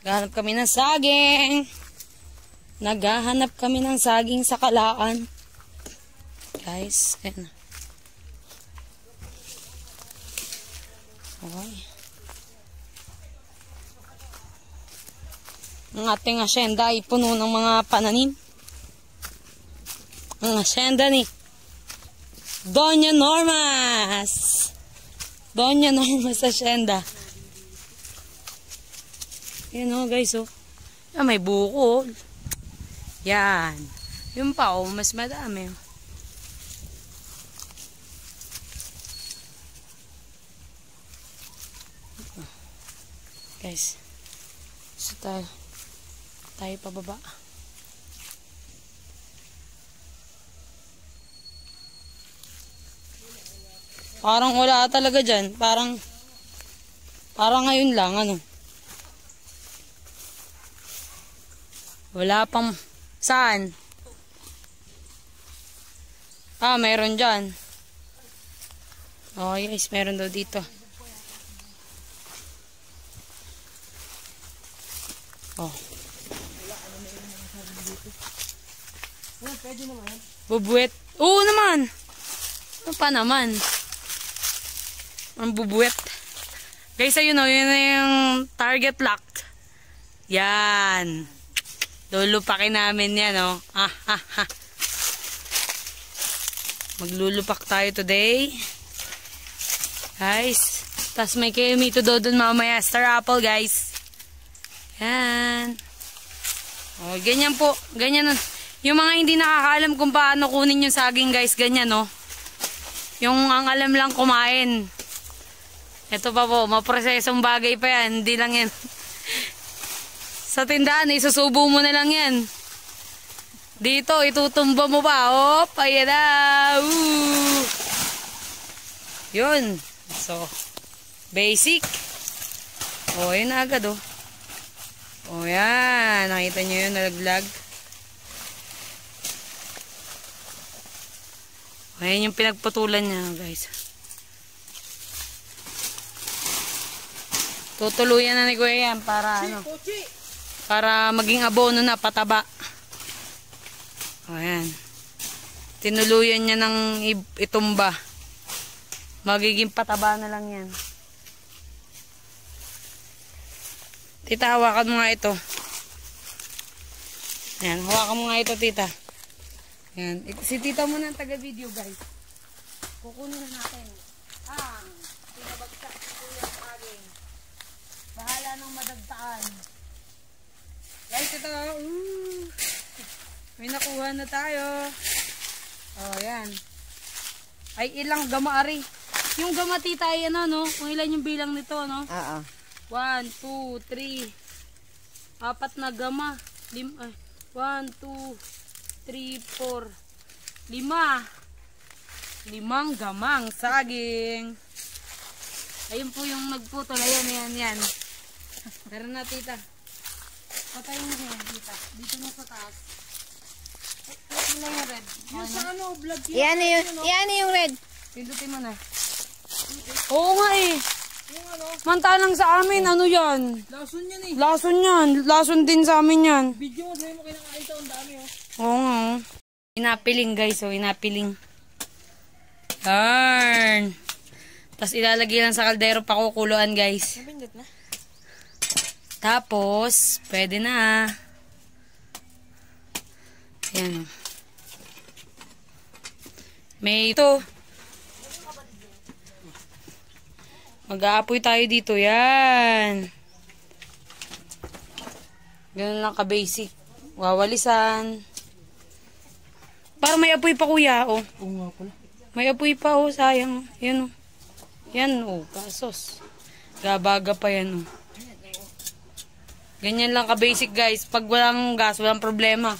Naghahanap kami ng saging. Naghahanap kami ng saging sa kalaan. Guys, ayan. Okay. Ang ating asyenda ay puno ng mga pananim. Ang asyenda ni Doña Normas. Doña Normas asyenda. Yan o guys oh. Yan, may buko. Yan. Yung pa oh, mas madami. oh. Guys. So tayo. Tayo pababa. Parang wala talaga dyan. Parang, parang ngayon lang, ano. Wala pang, saan? Ah, meron dyan. Oh, yes, meron daw dito. Oh. Bubuet. Oo naman. Ano pa naman? Ang bubuet. Guys, ayun o, yun na yung target locked. Yan. Lulupakin namin yan, o. Ah, ha, ha. Maglulupak tayo today. Guys. Tapos may kemito daw dun mamaya. Star apple, guys. Yan. O, ganyan po. Ganyan. Yung mga hindi nakakaalam kung paano kunin yung saging, guys. Ganyan, no. Yung ang alam lang kumain. Ito pa po, maprosesong bagay pa yan. Hindi lang yan. Sa tindahan, isusubo mo na lang yan. Dito, itutumba mo pa. Hop, ayan na. Woo. Yun. So, basic. O, yun na agad, oh. O, yan. Nakita nyo yun, nalaglag. Ayan yung pinagputulan niya, guys. Tutuluyan na ni Kuya yan para ano. Para maging abono na pataba. Ayan. Tinuluyan niya ng itumba. Magiging pataba na lang yan. Tita, hawakan mo nga ito. Ayan, hawakan mo nga ito, tita. Ayan. Si tita muna ang taga-video, guys. Kukunin na natin. Ang pinabagsak si Kuya ang aging. Bahala ng madagtaan. Guys, ito. Ooh. May nakuha na tayo. Oh, yan. Ay, ilang gama, ari. Yung gama, tita, ay ano, no? Kung ilan yung bilang nito, no? Oo. One, two, three. Apat na gama. Lim ay, one, two, three, four. Lima. Limang gamang saging. Ayun po yung nagputol. Ayan, yan, yan. Meron na, tita. Patayin mo yan, tita. Dito na sa taas. Ito na yung red. Yung sa ano, vlog Yan na yung, yan na yung red. Pindutin mo na. Oo nga eh. Mantalang sa amin, ano yan? Lason yan eh. Lason yan. Lason din sa amin yan. Video mo sa'yo mo kinakain. Ang dami oh. Oo nga. oh. Inapiling guys, oh. Inapiling. Darn. Tapos ilalagay lang sa kaldero pakukuluan guys. Napindot na. Tapos, pwede na. Ayan. oh. May ito. Mag-aapoy tayo dito. Yan. Ganun lang ka-basic. Wawalisan. Para may apoy pa kuya, oh. May apoy pa, oh. Sayang. Yan, oh. Yan, oh. Kasos. Gabaga pa yan, oh. Ganyan lang ka-basic, guys. Pag walang gas, walang problema.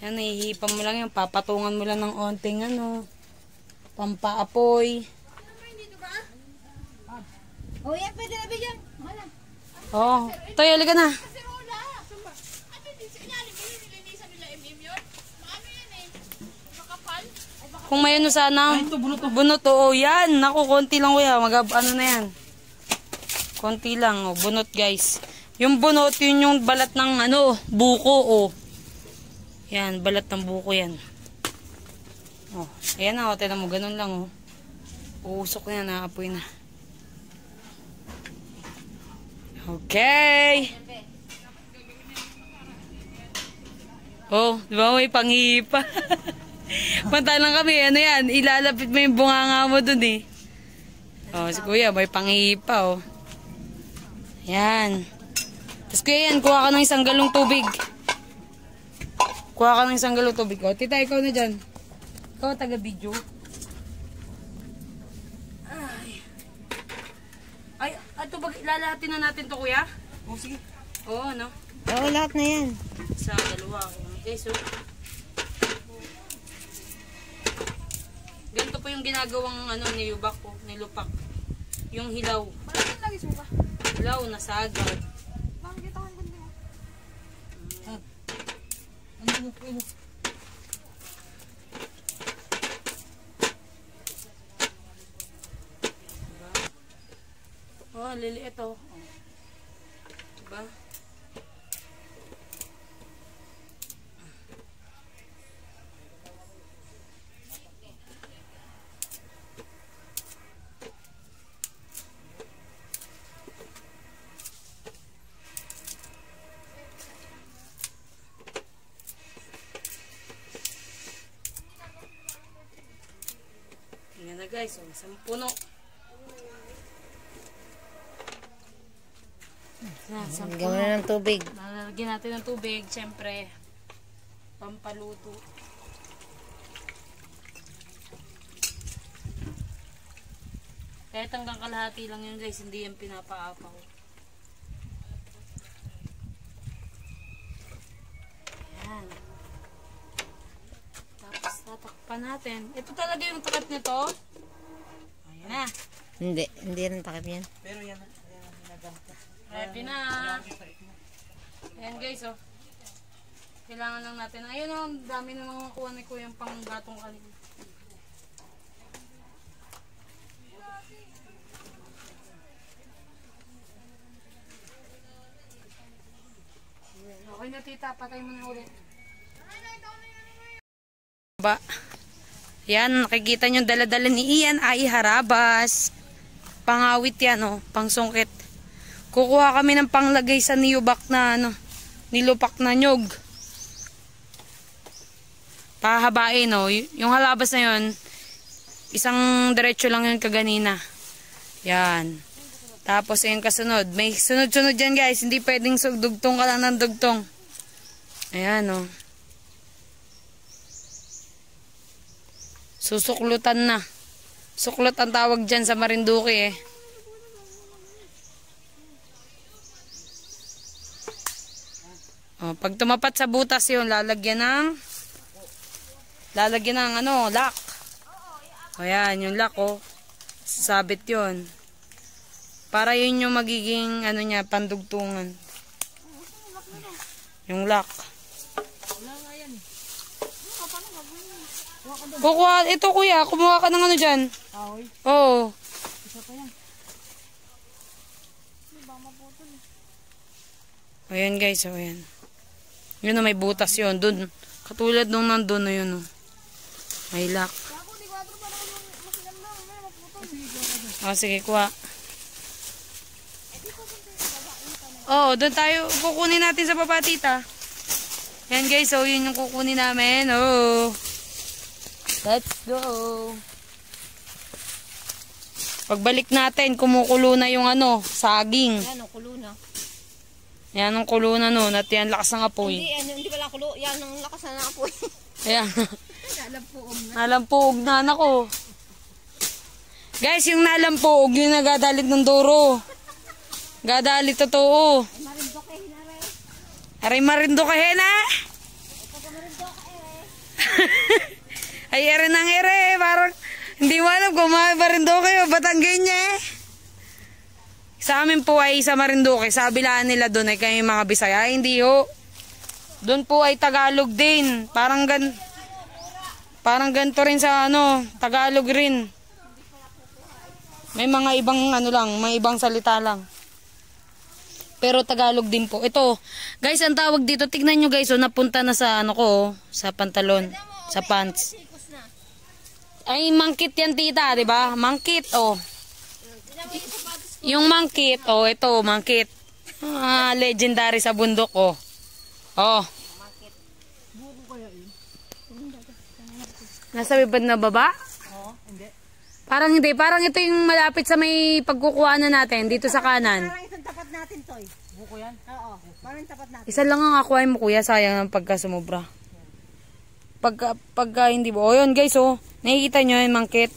Yan, nahihipan mo lang yan. Papatungan mo lang ng onting, ano, pampaapoy. Oh, yan, pwede na bigyan. Wala. Oh, Toy, halika na. Kung may ano sana, bunot, bunot, oo, yan. Naku, konti lang kuya. Mag, ano na yan. Konti lang, oh. Bunot, guys. Yung bunot, yun yung balat ng, ano, buko, oh. Yan, balat ng buko yan. Oh, ayan na, oh. Tinan mo, ganun lang, oh. Uusok na, naapoy na. Okay. Oh, di ba may panghipa? Punta lang kami, ano yan, ilalapit mo yung bunganga mo dun eh. Oh, si kuya, may panghipa oh. Yan. Tapos kuya yan, kuha ka ng isang galong tubig. Kuha ka ng isang galong tubig. Oh, tita, ikaw na dyan. Ikaw taga-video. Ay. Ay, ato ba, lalahatin na natin to kuya? Oh, sige. Oo, no? Oo, lahat na yan. Sa dalawa. Okay, so. Ganito po yung ginagawang ano, nilubak po, nilupak. Yung hilaw. Bakit lagi suka? Hilaw na sagad. Bakit ako ang ganda mo? Ano mo? Oh, liliit oh. Diba? Yan na guys, oh, isang puno. Yan, isang Gawin na ng tubig. Lalagyan natin ng tubig, syempre. Pampaluto. Kahit hanggang kalahati lang yun guys, hindi yan pinapaapaw. Yan. Tapos tatakpan natin. Ito talaga yung takip nito. Na. Hindi, hindi rin takip yan. Pero yan, yan ang ginagamit. Ready na. Ayan guys, oh. Kailangan lang natin. Ayun oh, ang dami na mga kuha ni Kuya yung pang gatong. Ayan, Okay na tita, patay mo na ulit. Ba? Yan, nakikita nyo dala-dala ni Ian ay harabas. Pangawit yan, oh, pangsungkit. Kukuha kami ng panglagay sa niyubak na ano, nilupak na nyog. Pahabain. Y- yung halabas na yun, isang diretso lang yun kaganina. Yan. Tapos yung kasunod. May sunod-sunod dyan guys. Hindi pwedeng dugtong ka lang ng dugtong. Ayan, no. Susuklutan na. Suklot ang tawag dyan sa Marinduque eh. Oh, pag tumapat sa butas yun, lalagyan ng lalagyan ng ano, lock. O yan, yung lock oh. Sasabit yun. Para yun yung magiging ano niya, pandugtungan. Yung lock. Kukuha, ito kuya, kumuha ka ng ano dyan. Ahoy. Oo. Isa pa yan. Ayan guys, oh, ayan. Yun na may butas yun. Dun, katulad nung nandun na yun. Oh. May lock. Oh, sige, kuha. Oh, doon tayo. Kukunin natin sa baba, tita. Yan guys, oh, yun yung kukunin namin. Oh. Let's go. Pagbalik natin, kumukulo na yung ano, saging. Yan, ang kulo na. Yan ang kulo na nun at yan lakas ng apoy. Hindi, ano, hindi pala kulo. Yan, ang lakas na ng apoy. Ayan. Nalampuog na. Nalampuog na anak ko. Guys, yung nalampuog, yung nagadalit ng duro. Gadalit totoo. Kayo na rin. Aray marindo ka hena. Ay, ere nang ere. Parang hindi mo alam kung marindo kayo. Batanggay niya eh. Sa amin po ay sa Marinduque. Sa kabilaan nila doon ay kayo mga Bisaya. Ay, hindi ho. Doon po ay Tagalog din. Parang gan... Parang ganito rin sa ano, Tagalog rin. May mga ibang ano lang, may ibang salita lang. Pero Tagalog din po. Ito, guys, ang tawag dito, tignan nyo guys, oh, napunta na sa ano ko, oh, sa pantalon, sa pants. Ay, mangkit yan tita, di ba? Mangkit, oh. Yung mangkit, oh, ito, mangkit. Ah, legendary sa bundok, oh. Oh. Nasa bibad na baba? Parang hindi, parang ito yung malapit sa may pagkukuhanan natin, dito sa kanan. Parang isang tapat natin, Toy. Buko yan. Oo, parang tapat natin. Isa lang ang akuain mo kuya, sayang ng pagka sumubra. Pagka, pagka hindi mo. O yun guys, oh. Nakikita nyo yung mangkit.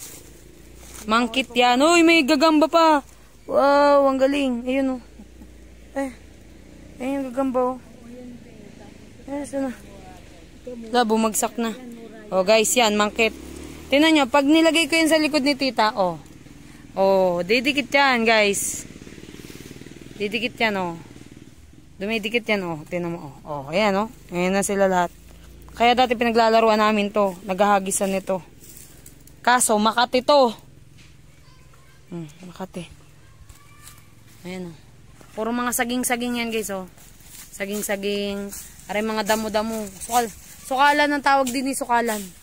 Mangkit yan. Uy, may gagamba pa. Wow, ang galing. Ayun, oh. Eh. Ayun yung gagamba, oh. Eh, sana. Wala, bumagsak na. Oh, guys, yan, mangkit. Tingnan nyo, pag nilagay ko yan sa likod ni tita, oh. Oh, didikit yan, guys. Didikit yan, oh. Dumidikit yan, oh. Tingnan mo, oh. Oh, ayan, oh. Ayan na sila lahat. Kaya dati pinaglalaruan namin to. Naghahagisan nito. Kaso, Makati to. Hmm, Makati. Ayan, oh. Puro mga saging-saging yan, guys, oh. Saging-saging. Aray, mga damo-damo. Sukal. Sukalan ang tawag din ni sukalan.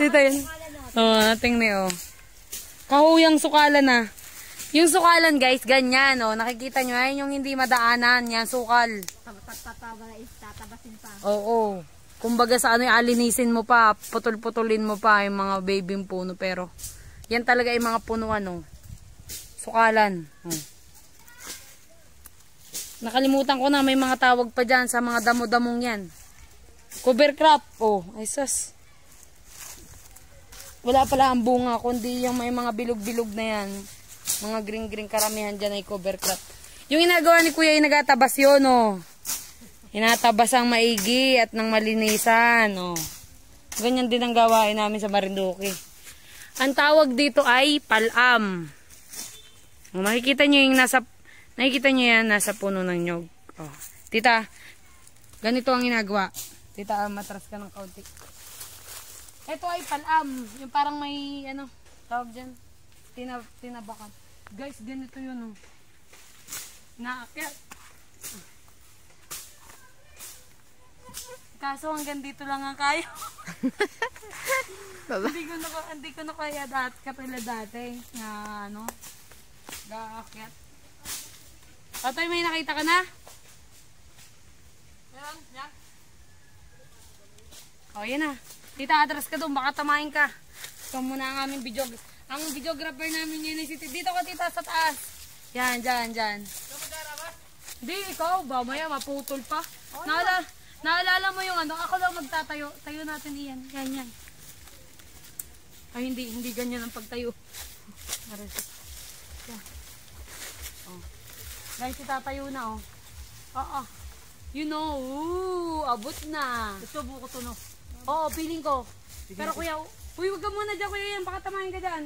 Tita yun. Oo, oh, nating ni, oh. Kahuyang sukalan na. Yung sukalan, guys, ganyan, oh. Nakikita nyo, ayun yung hindi madaanan. Yan, sukal. Tataba, tatabasin pa. Oo. Kumbaga sa ano, alinisin mo pa, putol-putulin mo pa yung mga babying puno. Pero, yan talaga yung mga puno, ano. Sukalan. Oh. Nakalimutan ko na, may mga tawag pa dyan sa mga damo-damong yan. Cover crop. Oh, ay sus. Wala pala ang bunga, kundi yung may mga bilog-bilog na yan. Mga green-green karamihan dyan ay cover crop. Yung ginagawa ni kuya ay nagatabas yun, oh. Inatabas ang maigi at ng malinisan, oh. Ganyan din ang gawain namin sa Marinduque. Ang tawag dito ay palam. Oh, makikita nyo yung nasa, nakikita nyo yan nasa puno ng nyog. Oh. Tita, ganito ang ginagawa. Tita, ah, matras ka ng kaunti. Ito ay palam. Yung parang may, ano, tawag dyan. Tina, tinabakan. Guys, ganito yun, oh. Naakyat. Kaso hanggang dito lang ang kaya. hindi ko na hindi ko na kaya dati katulad dati na ano gaakyat. Tatay may nakita ka na? Meron, yan. Oh, yan na. Tita, atras ka doon. Baka tamain ka. Ikaw muna ang aming video. Ang videographer namin yun si Tita. Dito ka, Tita, sa taas. Yan, dyan, dyan. Hindi, ikaw. Ba, maya, maputol pa. Naala, naalala mo yung ano. Ako lang magtatayo. Tayo natin iyan. Yan, yan. Ay, hindi. Hindi ganyan ang pagtayo. Aray. Yan. Oh. Guys, itatayo na, oh. Oo. You know, ooh, abot na. Ito, buko to, no? Oo, feeling ko. Pero kuya, uy, wag ka muna dyan, kuya yan. Baka tamahin ka dyan.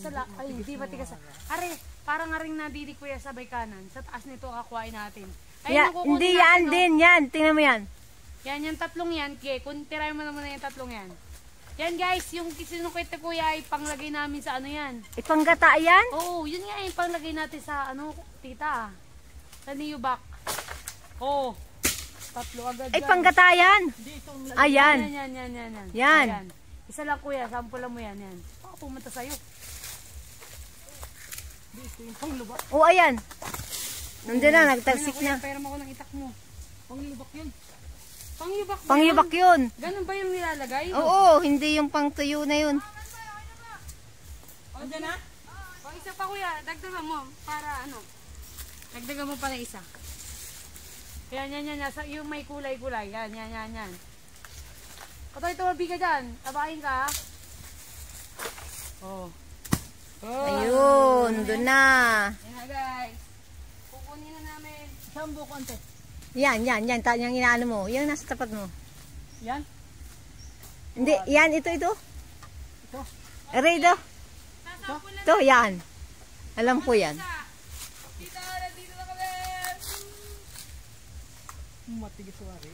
Sala, ay, hindi ba tigas. Are, parang nga rin nadidi kuya sabay kanan. Sa taas nito akuain natin. Ay, nakukunin hindi natin, yan no? din, yan. Tingnan mo yan. Yan, yung tatlong yan. Kaya, kung tirayan mo naman na yung tatlong yan. Yan guys, yung sinukit kuya ay panglagay namin sa ano yan. Ipanggata yan? Oo, yun nga yung panglagay natin sa ano, tita. Sa niyubak. Oo. Tatlo agad Ay, yan. panggata yan. Ayan. Yan, yan, yan, yan, yan. Yan. Ayan. Isa lang kuya, sampulan mo yan, yan. Baka pumunta sa'yo. Di, ito yung panglubak. O, ayan. Nandiyan na, nagtagsik Kuya, na. Pera mo ko ng itak mo. Panglubak yun. Panglubak ba Pangyubak yun. yan? Ganun ba yung nilalagay? Oo, hindi yung pangtuyo na yun. O, dyan na? O, isa pa kuya, dagdagan mo para ano. Dagdagan mo pa na isa. Yan, yan, yan, yan. Sa- Yung may kulay-kulay. Yan, yan, yan, yan. Patoy, tumabi ka dyan. Tabahin ka? Oh. Oh. Ayun, doon na. Yan na, guys. Kukunin na namin. Saan buko, ante? Yan, yan, yan. Ta yung inaano mo. Yan nasa tapat mo. Yan? Hindi, yan, ito, ito. Ito? Aray, ito. Ito, yan. Alam ko yan. sa. Matigis wari.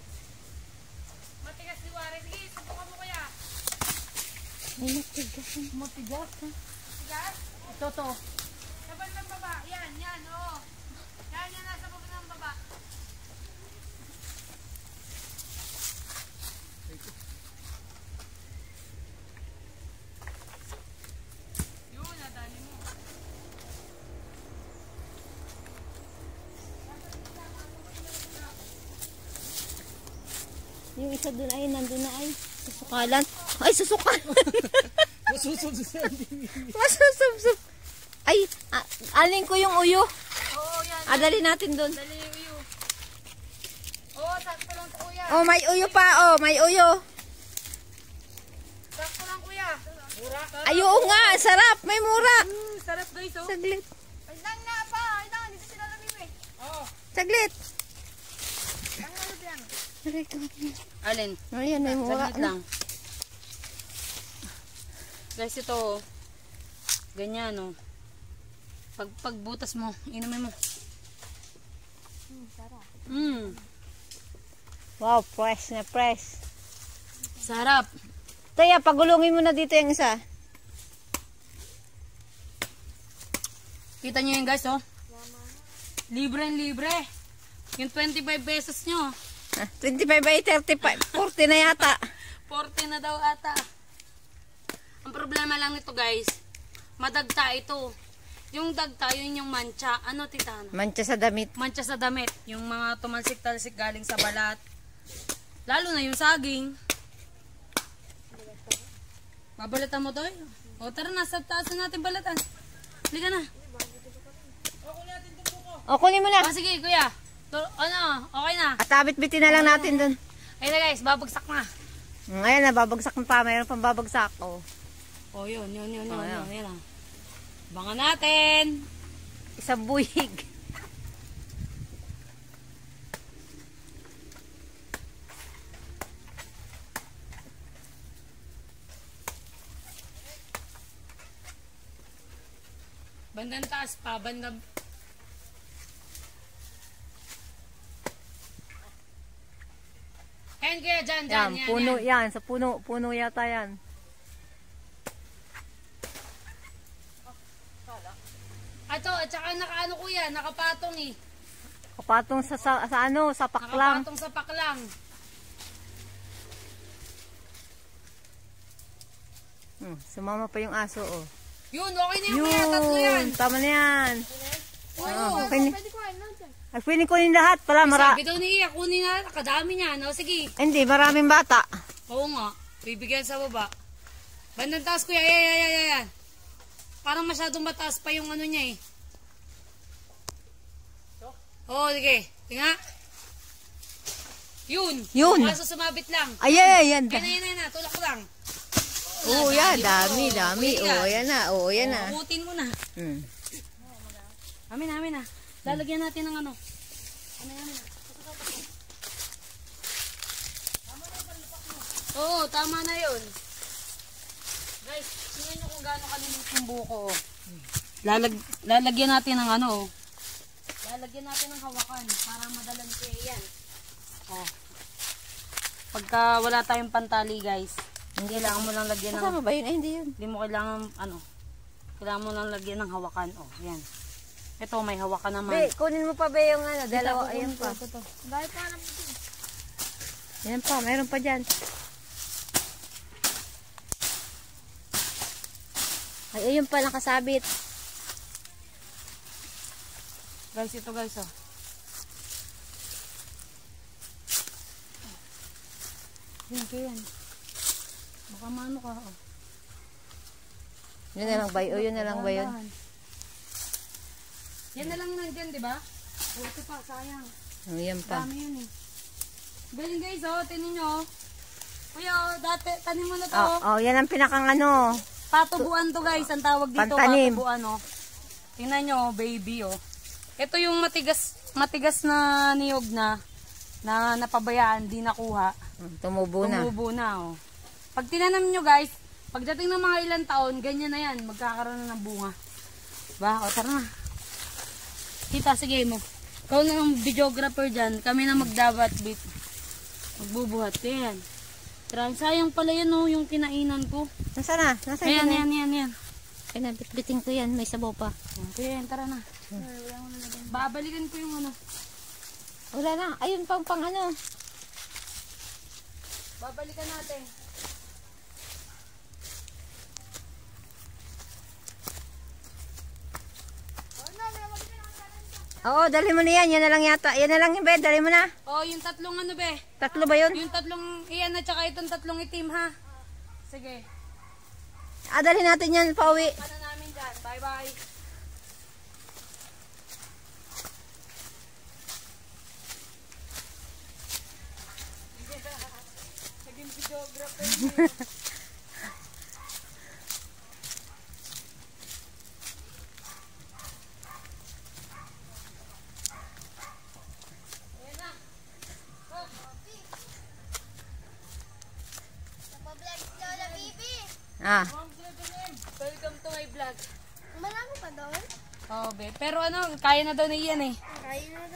Matigas si Wari. Sige, subukan mo kaya. Ay, matigas. Matigas, matigas? Ito to. Sa bandang baba. Yan, yan, oo. Yan, yan, nasa bandang baba. Yun, nadali mo. Yung isa dun ay, nandun na ay. Susukalan. Ay, susukan. Masusub sa hindi. Masusubsub. Ay, a- alin ko yung uyo. Oo, yan. Adali natin dun. Dali yung uyo. Oo, sakto lang kuya. Oh, may uyo pa. Oh, may uyo. Sakto lang kuya. Mura. Ay, oo nga. Sarap. May mura. Mm, sarap guys, oh. Saglit. Ay, lang na pa. Ay, lang. Dito sila lamig eh. Oo. Saglit. Ang ano yan? Aray ko. Alin? Ayan, may mura. Saglit lang. Guys, ito, oh. ganyan, oh. Pag pagbutas mo, inumin mo. Mm, Wow, fresh na fresh. sarap. Taya, pagulungin mo na dito yung isa. Kita nyo yun, guys, oh. Libre libre. Yung 25 pesos nyo. Ah, 25 by 35. 40 na yata. 40 na daw ata. Ang problema lang nito, guys, madagta ito. Yung dagta, yun yung mancha. Ano, titana? Mancha sa damit. mancha sa damit, yung mga tumalsik-talsik galing sa balat. Lalo na yung saging. Babalatan mo to eh. O tara na, sa taas na natin balatan. Halika na. O, kunin mo na. O sige, kuya. Ano, okay na. At abit-bitin na lang natin dun. Ayun na guys, babagsak na. Ayan na, babagsak na pa. Mayroon pang babagsak. Oh. O yun, yun, yun, Oh, yun, ayan. yun, yun. Abangan natin. Isang buhig. Bandang taas pa, bandang... Kuya, dyan, dyan, Yan, yan, puno yan. yan. Sa puno, puno yata yan. Ato, at saka nakaano kuya, nakapatong eh. Kapatong sa, sa, sa ano, sa paklang. Nakapatong sa paklang. Hmm, sumama pa yung aso, oh. Yun, okay na yung kuya, tatlo yan. Yun, tama na yan. Oo, Oh, okay na. Ay, pwede kunin lahat pala. Mara sabi daw ni Iya, kunin na, kadami niya. No, sige. Hindi, maraming bata. Oo nga, bibigyan sa baba. Bandang taas kuya, ayan, ayan, ayan, ayan. Parang masyadong mataas pa yung ano niya eh. Oo, sige. Tinga. Yun. Yun. Kaso sumabit lang. Ay, ay, ay, yan. Yan na, yan na, yan na. Tulak ko lang. Oo, yan. Dami, dami. Oo, yan na. Oo, yan na. Oo, Ukutin mo na. Hmm. Amin, amin na. Lalagyan natin ng ano. Ano yan? Oo, tama na yun. Guys, tingnan nyo kung gaano kalinis yung buko. oh. Lalag, lalagyan natin ng ano. oh. Lalagyan natin ng hawakan para madalan siya yan. Oh. Pagka wala tayong pantali guys, hindi kailangan mo lang lagyan ng Kasama ba yun? Ay, hindi yun. hindi mo kailangan, ano, kailangan mo lang lagyan ng hawakan. Oh, yan. Ito, may hawakan naman. Be, kunin mo pa ba yung ano, dalawa. Ito, Ayan ito, pa. ito, ito. Ayan pa, mayroon pa dyan. Ay, ayun pa nakasabit. Guys, ito guys, oh. Yan, yan. Baka maano ka, oh. Yun na lang ba? O, yun na lang ba yun? Yan na lang nandyan, di ba? O, ito pa, sayang. O, yan pa. Dami yun eh. Galing guys, oh. Tinin nyo, oh. Kuya, oh, dati, tanim mo na to. Oh, oh. oh, yan ang pinakang ano. Patubuan to guys, ang tawag dito, Pantanim. patubuan, oh. Tingnan nyo, oh, baby, oh. Ito yung matigas, matigas na niyog na, na napabayaan, di nakuha. Hmm, Tumubo na. Tumubo na, oh. Pag tinanam nyo guys, pagdating ng mga ilang taon, ganyan na yan, magkakaroon na ng bunga. Ba, o tara na. Kita, sige mo. Ikaw na ang videographer dyan, kami na magdabat bit. Magbubuhat, yan. Tara, sayang pala yan, oh, yung kinainan ko. Nasaan na? Nasaan Ayan, na? ayan, ayan, ayan. Pinabitbitin ko yan, may sabaw pa. Yan, kuya, yan, tara na. Babalikan ko yung ano. Wala na, ayun pang pang ano. Babalikan natin. Oo, dali mo na yan. Yan na lang yata. Yan na lang yung bed. Dali mo na. Oh, yung tatlong ano be? Tatlo ba yun? Yung tatlong iyan at saka itong tatlong itim ha. Sige. Ah, dali natin yan, pauwi. Ano namin dyan. Bye-bye. Naging videographer. Ah. Welcome to my vlog. Marami pa doon. Oh, be. Pero ano, kaya na daw na iyan eh. Kaya na daw ito eh.